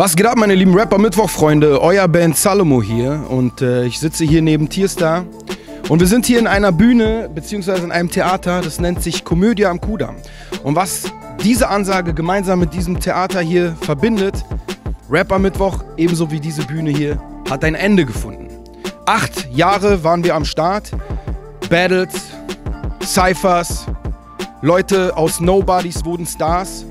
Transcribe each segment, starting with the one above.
Was geht ab, meine lieben Rapper-Mittwoch-Freunde? Euer Band Salomo hier und äh, ich sitze hier neben Tierstar und wir sind hier in einer Bühne beziehungsweise in einem Theater, das nennt sich Komödie am Kudamm. Und was diese Ansage gemeinsam mit diesem Theater hier verbindet, Rapper-Mittwoch ebenso wie diese Bühne hier, hat ein Ende gefunden. Acht Jahre waren wir am Start, Battles, Cyphers, Leute aus Nobodies wurden Stars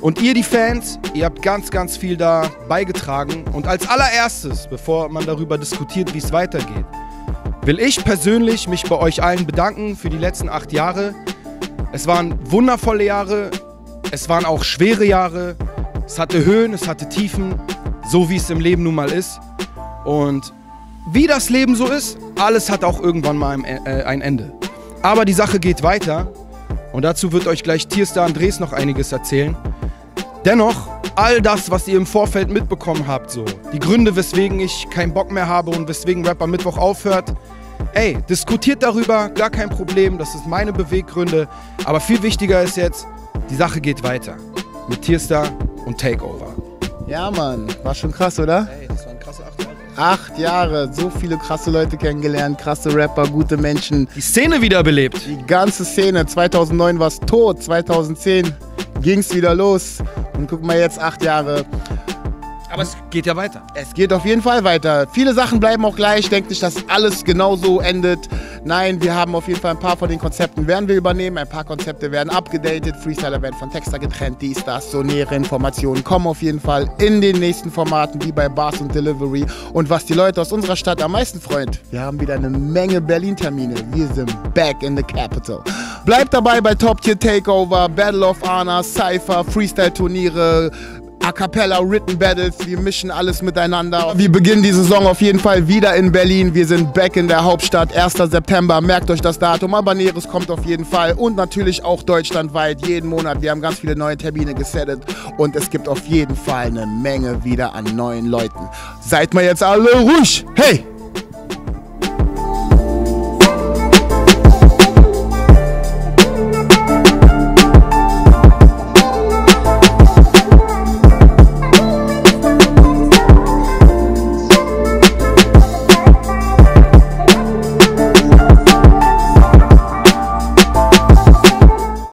und ihr, die Fans, ihr habt ganz, ganz viel da beigetragen. Und als allererstes, bevor man darüber diskutiert, wie es weitergeht, will ich persönlich mich bei euch allen bedanken für die letzten acht Jahre. Es waren wundervolle Jahre, es waren auch schwere Jahre. Es hatte Höhen, es hatte Tiefen, so wie es im Leben nun mal ist. Und wie das Leben so ist, alles hat auch irgendwann mal äh, ein Ende. Aber die Sache geht weiter. Und dazu wird euch gleich Tierstar Andres noch einiges erzählen. Dennoch, all das, was ihr im Vorfeld mitbekommen habt, so, die Gründe, weswegen ich keinen Bock mehr habe und weswegen Rapper Mittwoch aufhört, ey, diskutiert darüber, gar kein Problem, das ist meine Beweggründe. Aber viel wichtiger ist jetzt, die Sache geht weiter. Mit Tierstar und Takeover. Ja, Mann, war schon krass, oder? Ey, das waren krasse acht Jahre. Acht Jahre, so viele krasse Leute kennengelernt, krasse Rapper, gute Menschen. Die Szene wiederbelebt. Die ganze Szene. 2009 war es tot, 2010 ging es wieder los. Und guck mal jetzt, acht Jahre. Aber es geht ja weiter. Es geht auf jeden Fall weiter. Viele Sachen bleiben auch gleich. Ich denke nicht, dass alles genauso endet. Nein, wir haben auf jeden Fall ein paar von den Konzepten werden wir übernehmen. Ein paar Konzepte werden abgedatet. Freestyler werden von Texter getrennt. Dies, das, so nähere Informationen kommen auf jeden Fall in den nächsten Formaten, wie bei Bars und Delivery. Und was die Leute aus unserer Stadt am meisten freut, wir haben wieder eine Menge Berlin-Termine. Wir sind back in the capital. Bleibt dabei bei Top Tier Takeover, Battle of Honor, Cypher, Freestyle-Turniere, A Cappella, Written Battles, wir mischen alles miteinander. Wir beginnen die Saison auf jeden Fall wieder in Berlin. Wir sind back in der Hauptstadt, 1. September. Merkt euch das Datum, aber Näheres kommt auf jeden Fall. Und natürlich auch deutschlandweit, jeden Monat. Wir haben ganz viele neue Termine gesettet und es gibt auf jeden Fall eine Menge wieder an neuen Leuten. Seid mal jetzt alle ruhig. Hey!